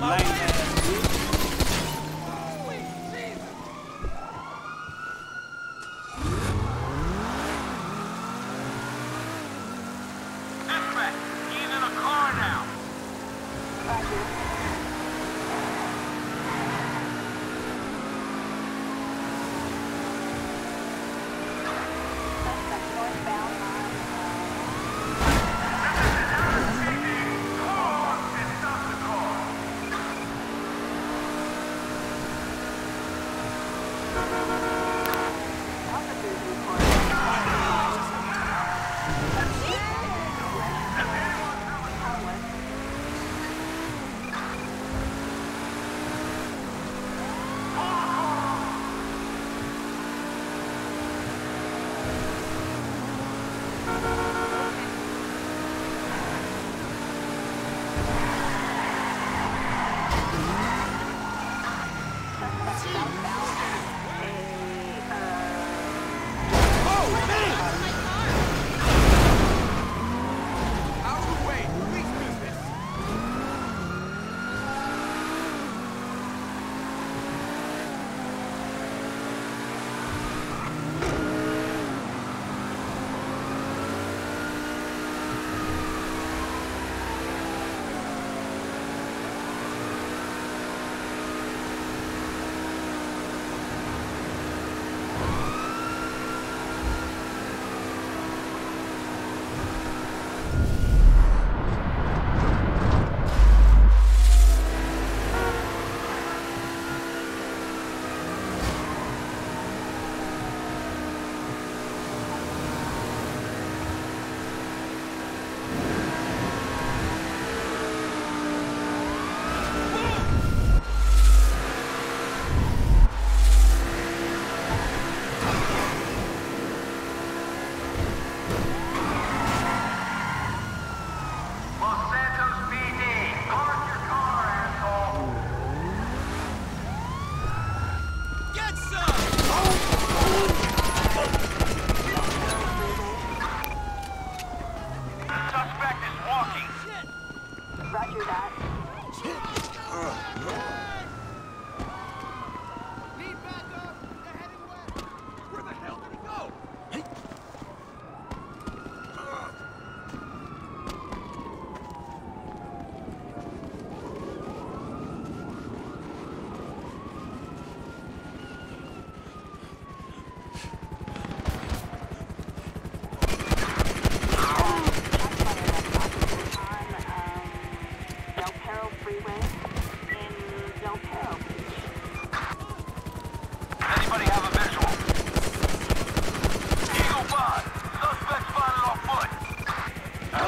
lane.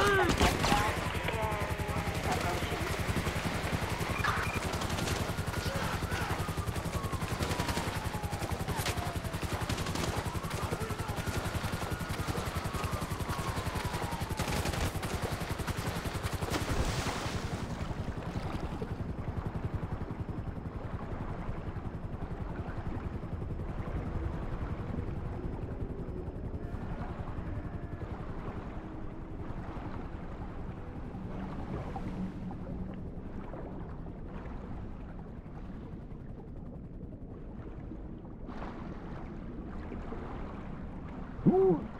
Burn! Ooh.